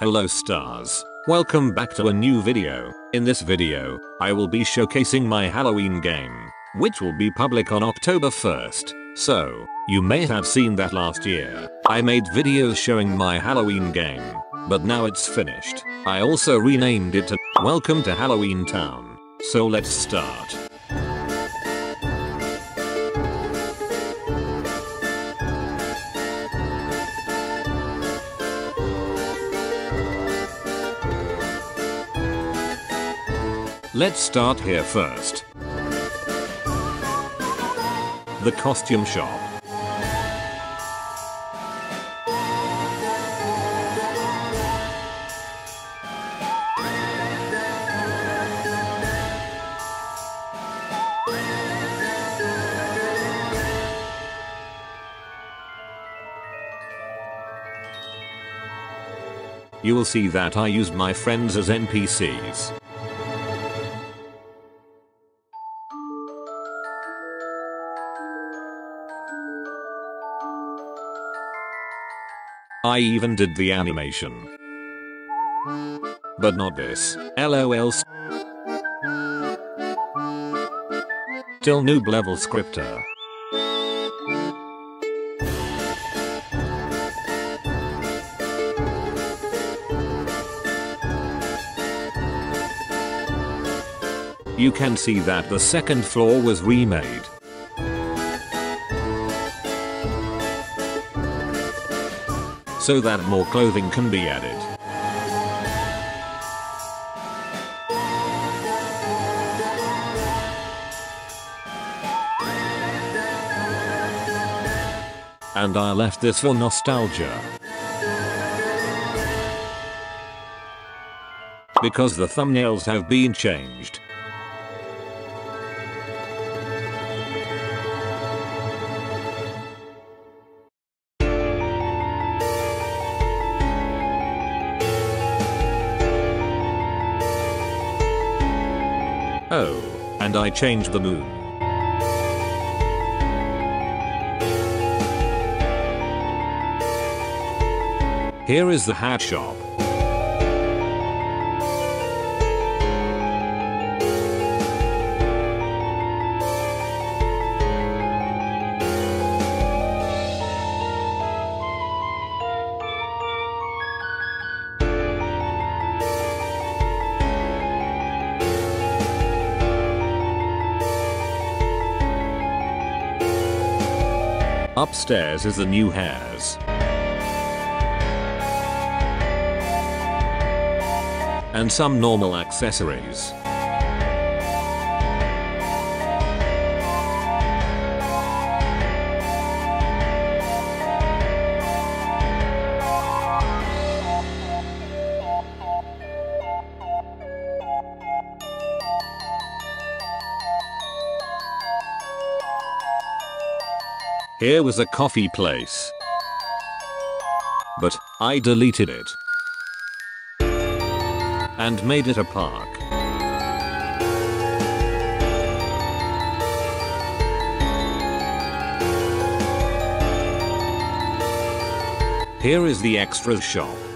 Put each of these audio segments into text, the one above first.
Hello stars. Welcome back to a new video. In this video, I will be showcasing my Halloween game, which will be public on October 1st. So, you may have seen that last year. I made videos showing my Halloween game, but now it's finished. I also renamed it to Welcome to Halloween Town. So let's start. Let's start here first. The costume shop. You will see that I used my friends as NPCs. I even did the animation. But not this. LOL. Still noob level scripter. You can see that the second floor was remade. So that more clothing can be added. And I left this for nostalgia. Because the thumbnails have been changed. And I change the moon. Here is the hat shop. Upstairs is the new hairs. And some normal accessories. Here was a coffee place. But, I deleted it. And made it a park. Here is the extras shop.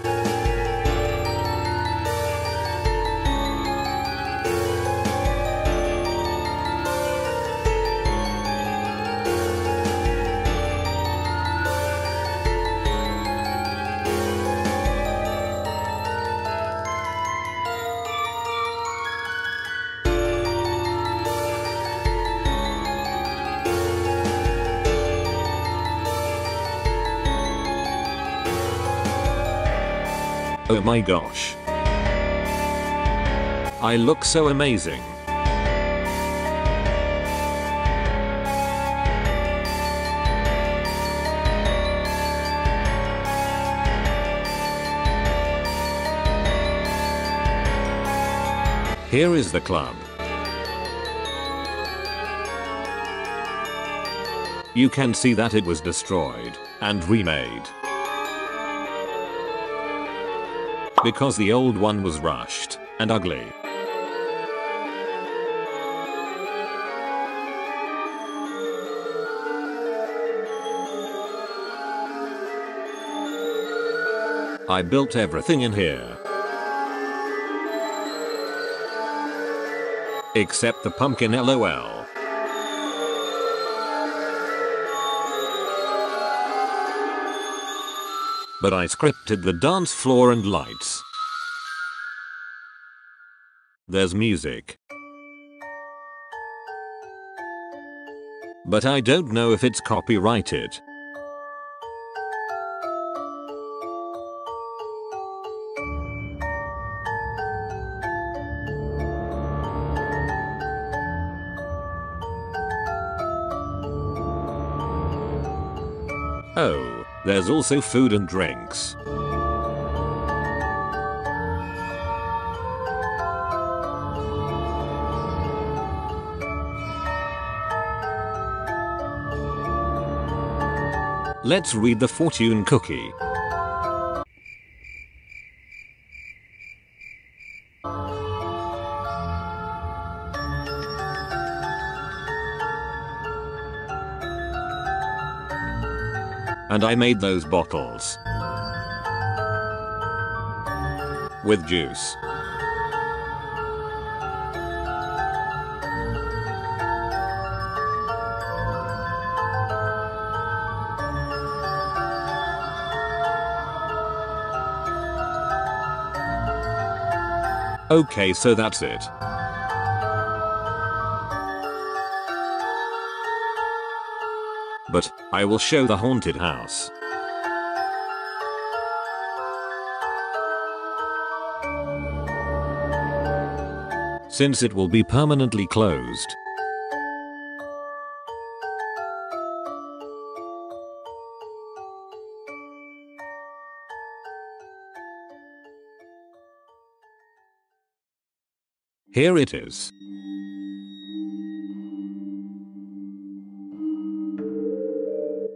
Oh my gosh. I look so amazing. Here is the club. You can see that it was destroyed and remade. because the old one was rushed and ugly. I built everything in here. Except the pumpkin lol. But I scripted the dance floor and lights. There's music. But I don't know if it's copyrighted. Oh, there's also food and drinks. Let's read the fortune cookie. And I made those bottles. With juice. Okay so that's it. But, I will show the haunted house. Since it will be permanently closed. Here it is.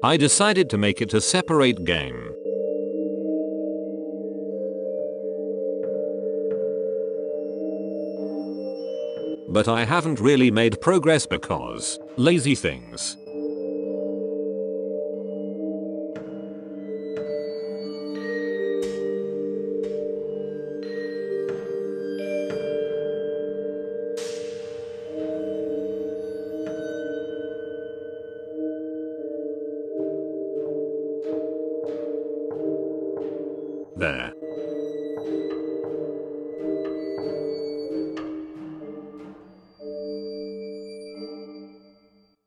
I decided to make it a separate game. But I haven't really made progress because lazy things.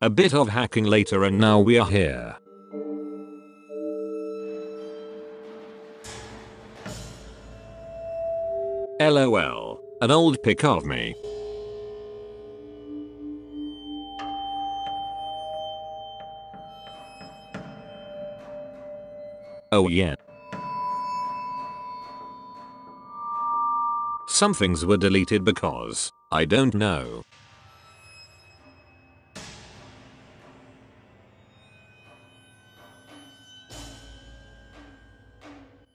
A bit of hacking later and now we are here. LOL, an old pic of me. Oh yeah. Some things were deleted because, I don't know.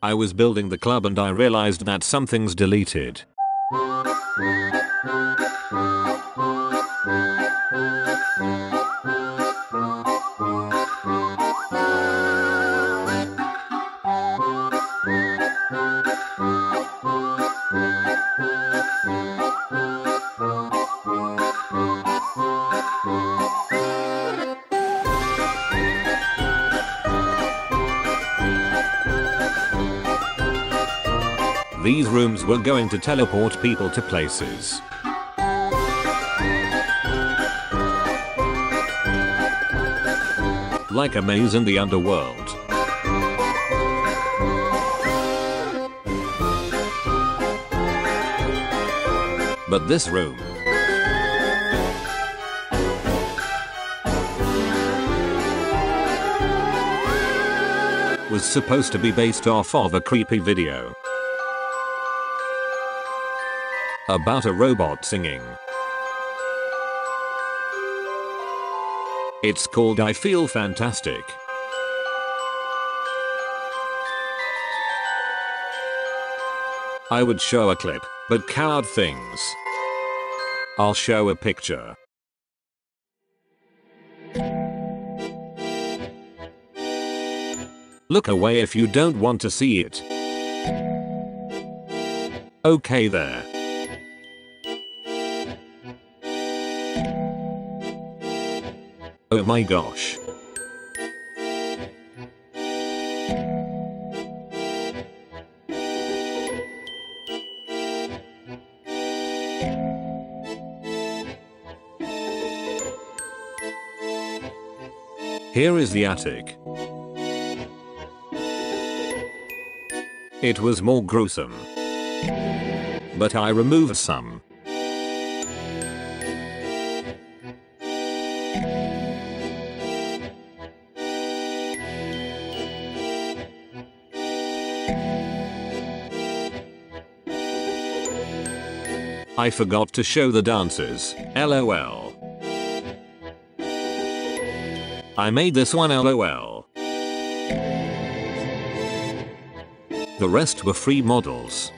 I was building the club and I realized that something's deleted. These rooms were going to teleport people to places. Like a maze in the underworld. But this room was supposed to be based off of a creepy video about a robot singing. It's called I Feel Fantastic. I would show a clip, but coward things. I'll show a picture. Look away if you don't want to see it. Okay there. Oh my gosh. Here is the attic. It was more gruesome. But I removed some. I forgot to show the dancers, lol. I made this one lol. The rest were free models.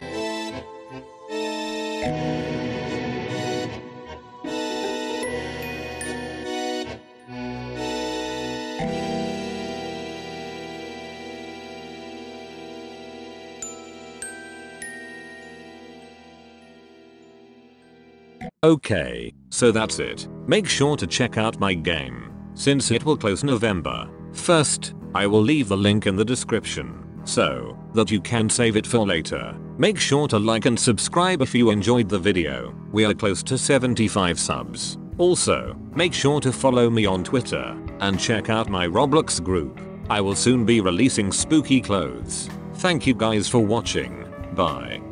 Okay, so that's it. Make sure to check out my game. Since it will close November 1st, I will leave the link in the description so that you can save it for later. Make sure to like and subscribe if you enjoyed the video. We are close to 75 subs. Also, make sure to follow me on Twitter and check out my Roblox group. I will soon be releasing spooky clothes. Thank you guys for watching. Bye.